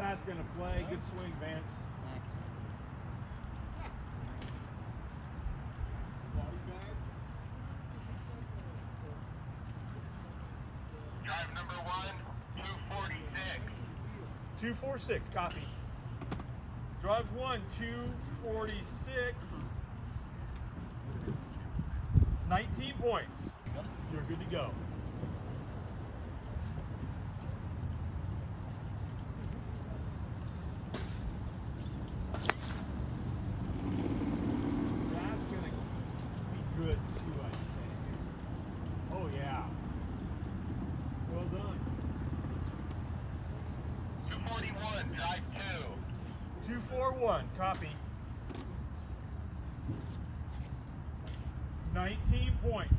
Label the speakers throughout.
Speaker 1: That's gonna play. Good swing, Vance.
Speaker 2: Drive number one, 246.
Speaker 1: 246, copy. Drives one, 246. 19 points. You're good to go. Oh yeah. Well done.
Speaker 2: 241, drive two.
Speaker 1: 241, copy. 19 points.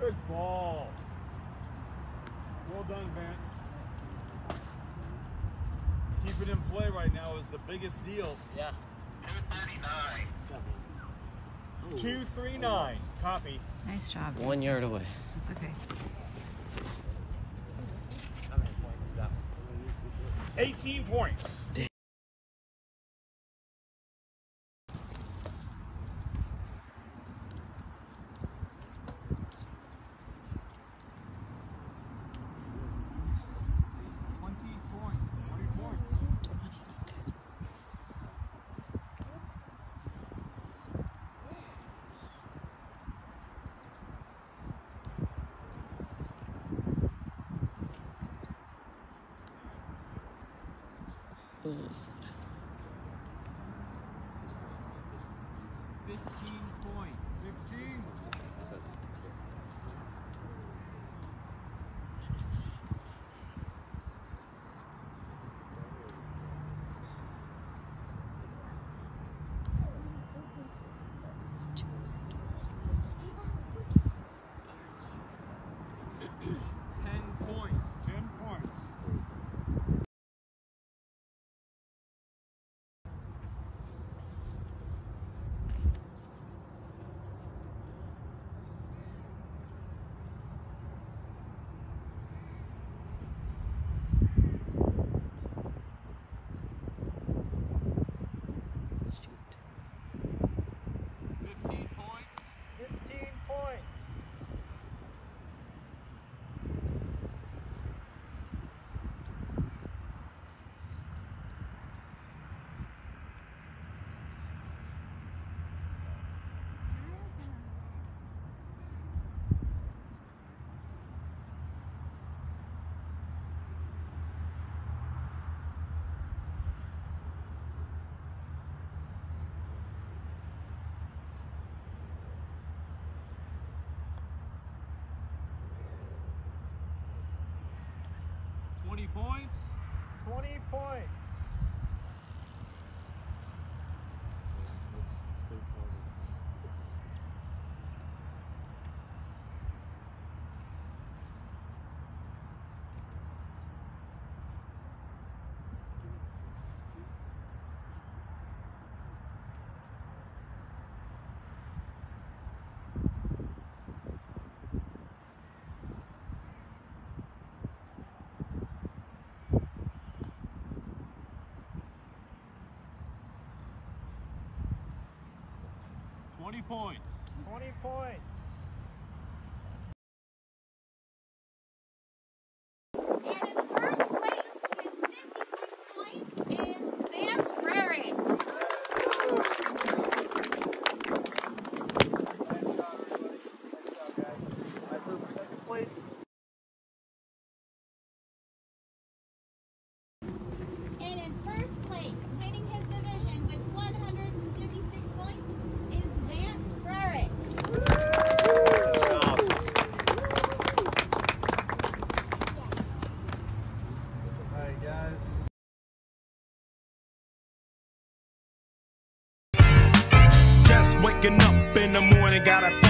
Speaker 1: Good ball. Well done, Vance. Keep it in play right now is the biggest deal.
Speaker 3: Yeah.
Speaker 2: 239.
Speaker 1: 239. Copy.
Speaker 4: Nice job.
Speaker 3: One
Speaker 4: Vance.
Speaker 3: yard away.
Speaker 4: It's okay.
Speaker 3: How many points is that?
Speaker 1: 18 points. this. 15 point. 15. Points. Twenty points. Twenty points. Twenty points.
Speaker 5: Waking up in the morning, gotta